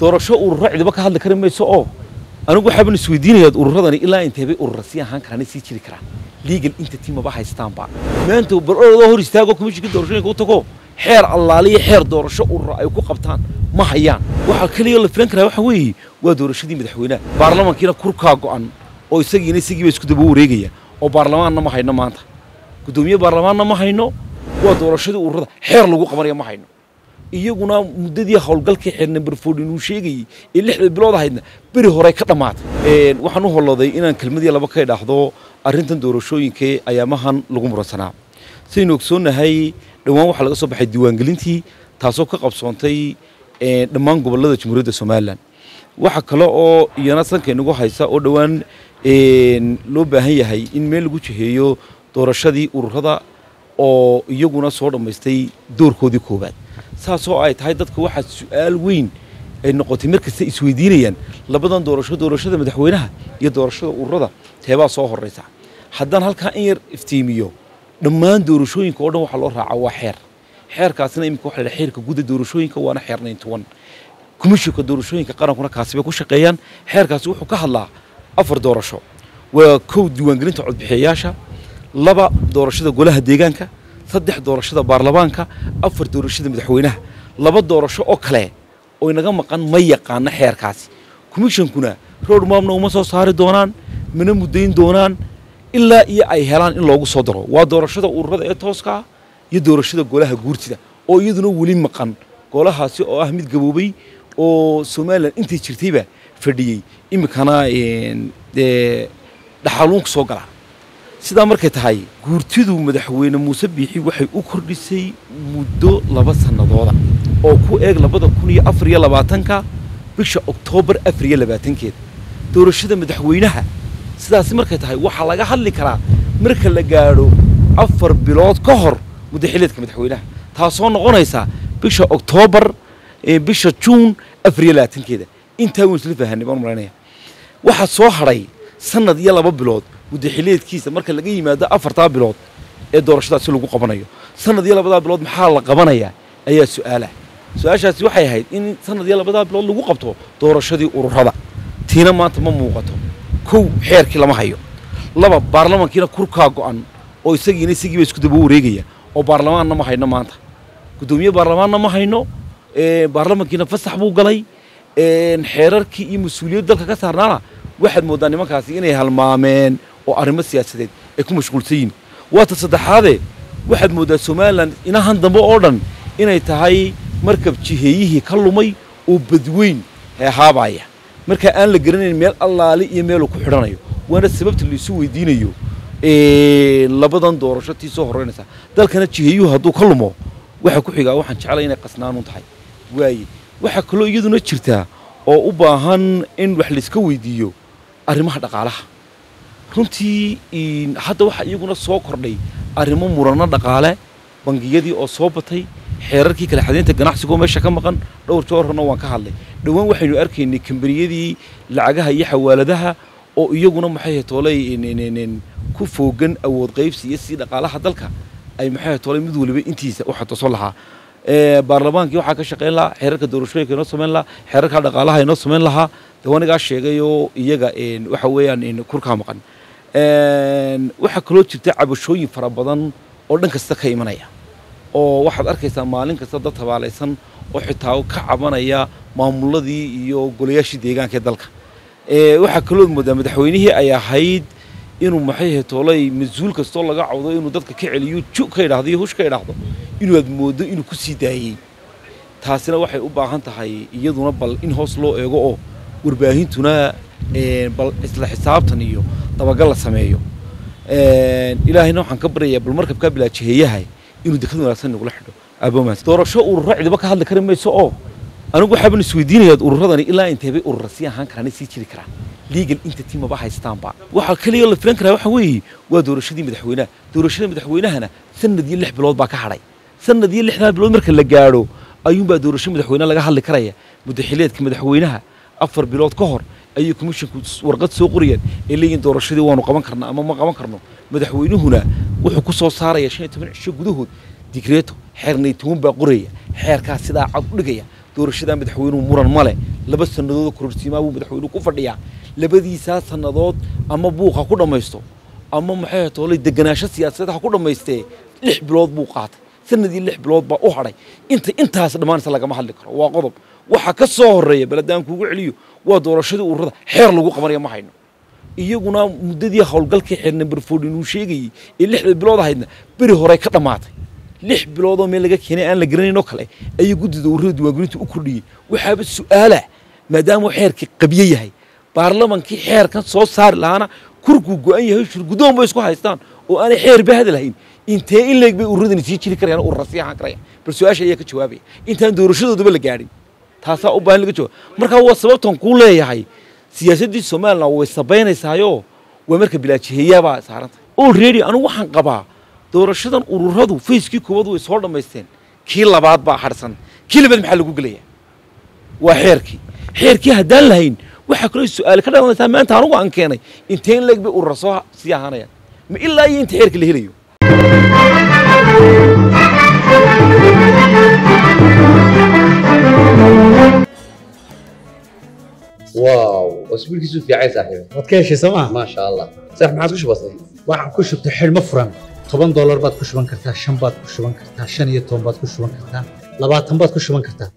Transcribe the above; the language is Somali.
doorasho ururo cidiba ka hadli kari mayso oo anigu waxaaban isweydiinayaa ururadani ilaa inteebay urura sii ahaan karaan sii jiri karaan. Legal entity maba haystaanba maanta barodoo hor istaago komishinka doorashooyinka u tago. Xeer allaaliya xeer doorasho urura ay ku qabtaan ma hayaan. Waxaa keliya la filan karaa waxa weeye waa doorashadii madaxweynaha baarlamankiina kurkaa go'an oo isagiina isagiiba isku daba wareegaya oo baarlamaanna ma hayno maanta. Guddoomiye baarlamaanna ma hayno waa doorashadii ururada xeer lagu qabanaya ma hayno iyaguna muddadii howlgalkii number fourteen uu sheegayey ee lixda bilood ahaydna beri hore ka dhammaatay waxaan u hollooday inaan kelmadii laba ka idhaahdo arrintan doorashooyinka ayaamahan lagu muransanaa. Sidaynu ogsoonnahay dhowaan waxaa laga soo baxay diiwaangelintii taasoo ka qabsoontay dhammaan gobollada jamhuuriyadda somalilan waxa kale oo iyana sanka inagu haysa oo dhowaan loo baahan yahay in meel lagu jiheeyo doorashadii ururada oo iyaguna soo dhammaystay doorkoodii koowaad saasoo ay tahay dadka waxaa su'aal weyn ay noqotay mar kasta isweydiinayaan labadan doorasho doorashada madaxweynaha iyo doorashada ururada teebaa soo horraysa haddaan halkaa in yar iftiimiyo dhammaan doorashooyinka oo dhan waxaa loo raacaa waa xeer. Xeerkaasina imika waxa la xeerka guda doorashooyinka waana xeer nayntowan komishinka doorashooyinka qarankuna kaasi bay ku shaqeeyaan. Xeerkaasi wuxuu ka hadlaa afar doorasho. Waa kow diiwaangelinta codbixiyayaasha laba doorashada golaha deegaanka saddex doorashada baarlamaanka afar doorashada madaxweynaha. Laba doorasho oo kale oo inaga maqan ma yaqaana xeerkaasi. Komishinkuna road mapna uma soo saari doonaan mana muddayn doonaan ilaa iyo ay helaan in loogu soo daro. Waa doorashada ururada ee tooskaa iyo doorashada golaha guurtida oo iyaduna weli maqan. Golahaasi oo ah mid gaboobay oo somalilan intay jirtayba fadhiyey iminkana dhaxaluunka soo galaa sidaa markay tahay guurtidu madaxweyne muuse biixi waxay u kordhisay muddo laba sannadooda oo ku eeg labada kun iyo afar iyo labaatanka bisha oktoobar afar iyo labaatankeeda doorashada madaxweynaha sidaasi markay tahay waxaa laga hadli karaa marka la gaadho afar bilood ka hor muddaxileedka madaxweynaha taasoo noqonaysa bisha oktoobar bisha juun afar iyo labaatankeeda. Intaa waynu isla fahanay baan malaynaya waxaa soo hadhay sanad iyo laba bilood ودحليت كيسة مرك اللي جيم هذا أفر طاب بلاد. إيه الدور شتات سلوك قبنايا سنة دي لا بدأ بلاد محل قبنايا أي سؤالة. سؤالش هذا وحي هاي. إن سنة دي لا بدأ بلاد لو قبته دور شتى ورها ده تينا ما تم موقته كو حير كلا ما هيو. لبا برلمان كنا كركا قان أو يسقي نسقي بس كده بوريجيا أو برلمان نما هينا ما أنت. كدومي برلمان نما هينو إيه برلمان كنا فسح بو قلي. إيه حيرك إيه مسؤولية دلك كسرنا واحد مودان ما كاسين هالمامين. Oo arrimo siyaasadeed ay ku mashquulsan yihiin waata saddexaadee waxaad mooddaa somalilan inahan dambe oo dhan inay tahay markab jiheeyihii ka lumay oo badweyn heehaabaya markaa aan la garanayn meel allaali iyo meeluu ku xidhanayo waana sababta laisu weydiinayo labadan doorasho tii soo horreynaysa dalkana jiheeyuhu hadduu ka lumo waxa ku xigaa waxaan jeclay inay qasnaanun tahay. Waaye waxaa kaloo iyaduna jirtaa oo u baahan in wax layska weydiiyo arrimaha dhaqaalaha runtii hadda waxaa iyaguna soo kordhay arrimo muranno dhaqaale bangiyadii oo soo batay xeerarkii kala xadaynta ganacsigoo meesha ka maqan dhowr joor horna waan ka hadlay dhowaan waxaynu arkaynay kambaniyadii lacagaha iyo xawaaladaha oo iyaguna maxay toolay ku foogan awood qaybsi iyo sii dhaqaalaha dalka ay maxay toolay mid waliba intiisa u xatoso lahaa baarlamaankii waxaa ka shaqayn lahaa xeerarka doorashooyinka inoo samayn lahaa xeerarka dhaqaalaha inoo samayn lahaa dawanigaa sheegayoo iyaga waxa weeyaan kurkaa maqan waxaa kaloo jirta cabashooyin fara badan oo dhan kasta ka imanaya. Oo waxaad arkaysaa maalin kasta dad tabaalaysan oo xitaa ka cabanaya maamuladii iyo golayaashii deegaanka ee dalka. Waxaa kaloo moodaa madaxweynihii ay ahayd inuu maxay toolay mas'uul kastoo laga cawdo inuu dadka ka celiyo ju ka idhaahdo iyo hush ka idhaahdo inuu aad mooddo inuu ku sii daayey. Taasina waxay u baahan tahay iyaduna bal in hoos loo eego oo warbaahintuna ولكن حسابتن إيو طبق الله سمييو إلهي نوحان كبرية بالمركب كابلة جهية هاي إنو دخلنا لسنة ولحده أبو ماس دورو شو أورو بك هاد الكريم ميسو أو أنا أقول حابين السويدين يد أورو إلا إنتبه أورو رسيا هان كراني سي تيري كرا ليجل إنت تيما باحا يستانبا وحا كلي يلا فرنك راي وحوي ودورو شدي مدحوينه دورو شدي مدحوينه هنا سنة دي اللي حبلوض باك حري سنة دي اللي حنا بلوض مركا لقارو أيوم بقى دورو شدي مدحوينه لقا هاد الكريم مدحيليات كمدحوينها أفر بلوض كهر qorayaan ee leeyihin doorashadii waanu qaban karnaa ama ma qaban karno madaxweynuhuna wuxuu ku soo saaraya shan iyo toban cisho gudahood digreeto xeer naytoban baa qoraya xeerkaas sidaa cad u dhigaya doorashadaa madaxweynuhu muran ma leh laba sannadoodoo kororsiimaa buu madaxweynuhu ku fadhiyaa labadiisaa sannadood ama buuq ha ku dhammaysto ama maxay toolay deganaansho siyaasadeed ha ku dhammaystee lix bilood buu qaatay sanadii lix bilood baa u hadhay inta intaas dhammaanaysa lagama hadli karo waa qodob baladaan kuugu celiyo waa doorashadii ururada xeer lagu qabanaya ma hayno iyaguna muddadii howlgalkii xeer number fourteen uu sheegayey ee lixda bilood ahaydna beri horey ka dhammaatay lix biloodoo meel laga keenay aan la garanaynoo kale ayay guddida ururada diiwaangelinta u kordhiyey waxaaba su'aala maadaama xeerkii qabyo yahay baarlamankii xeerkan soo saari lahaana kurkuu go'an yahay shirguddoon bay isku haystaan oo aanay xeerba hadalhayn intee in leeg bay ururadani sii jiri karayaan urura sii ahaan karayaan bal su-aasha ayaa ka jawaabaya intaan doorashadoodaba la gaadhin taasaa u baahan laga jawaab markaa waa sababtan kuu leeyahay siyaasaddii somalilan way sabaynaysaayo waa marka bilaajiheeyaabaa saarantay already anigu waxaan qabaa doorashadan ururadu fayskii koowaad way soo dhammaysteen kii labaad baa hadhsan kii labaad maxaa lagu gelaya waa xeerkii. Xeerkii haddaan lahayn waxaa kaloo su'aal ka dhalanaysaa maanta anigu aan keenay intee in leeg bay urura soo sii ahaanayaan. Ma ilaa iyo inta xeerka la helayo واو اسبوعك في عايز صاحبي waad ka heshay sooma ما شاء الله صح ما عادش بسيط waxaan ku shubtay xidhmo furan toban doolar baad ku shuban kartaa shan baad ku shuban kartaa shan iyo toban baad ku shuban kartaa labaatan baad ku shuban kartaa